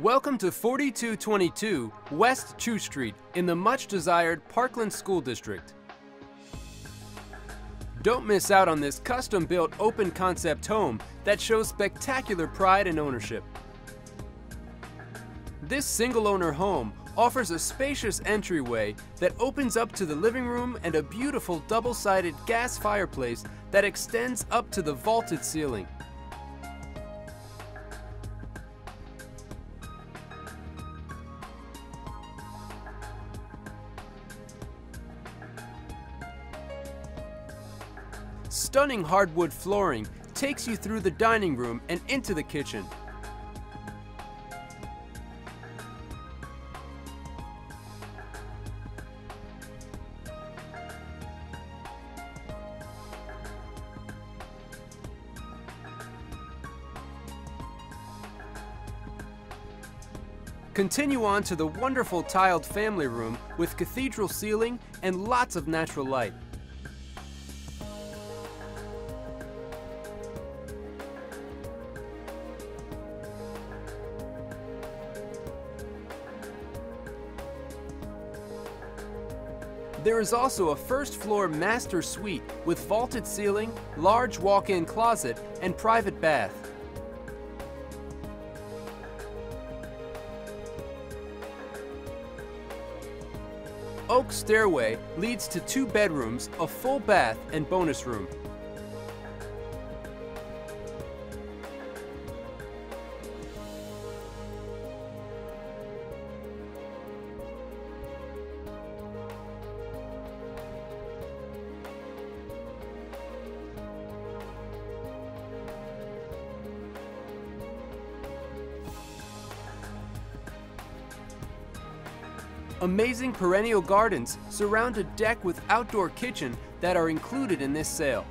Welcome to 4222 West Chew Street in the much desired Parkland School District. Don't miss out on this custom built open concept home that shows spectacular pride and ownership. This single owner home offers a spacious entryway that opens up to the living room and a beautiful double sided gas fireplace that extends up to the vaulted ceiling. Stunning hardwood flooring takes you through the dining room and into the kitchen. Continue on to the wonderful tiled family room with cathedral ceiling and lots of natural light. There is also a first floor master suite with vaulted ceiling, large walk-in closet, and private bath. Oak stairway leads to two bedrooms, a full bath, and bonus room. Amazing perennial gardens surround a deck with outdoor kitchen that are included in this sale.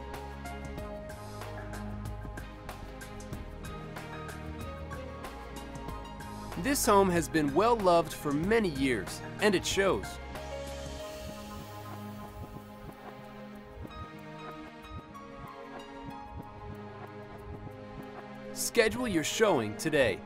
This home has been well loved for many years, and it shows. Schedule your showing today.